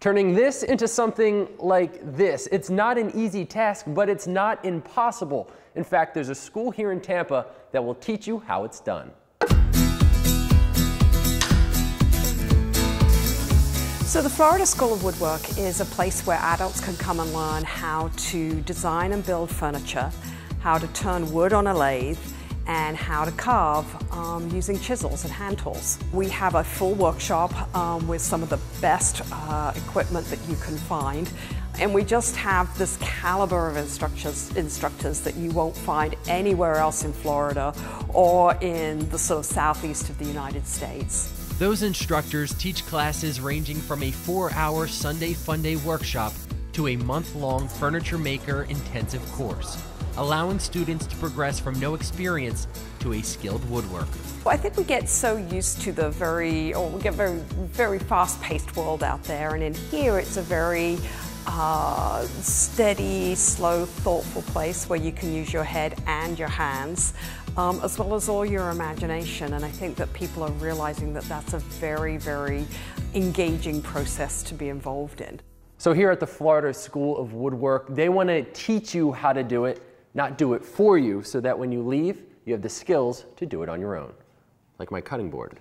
Turning this into something like this. It's not an easy task, but it's not impossible. In fact, there's a school here in Tampa that will teach you how it's done. So the Florida School of Woodwork is a place where adults can come and learn how to design and build furniture, how to turn wood on a lathe, and how to carve um, using chisels and hand tools. We have a full workshop um, with some of the best uh, equipment that you can find. And we just have this caliber of instructors, instructors that you won't find anywhere else in Florida or in the sort of southeast of the United States. Those instructors teach classes ranging from a four hour Sunday Funday workshop to a month long furniture maker intensive course, allowing students to progress from no experience to a skilled woodworker. Well, I think we get so used to the very, or we get very, very fast-paced world out there, and in here it's a very uh, steady, slow, thoughtful place where you can use your head and your hands, um, as well as all your imagination. And I think that people are realizing that that's a very, very engaging process to be involved in. So here at the Florida School of Woodwork, they want to teach you how to do it, not do it for you, so that when you leave, you have the skills to do it on your own, like my cutting board.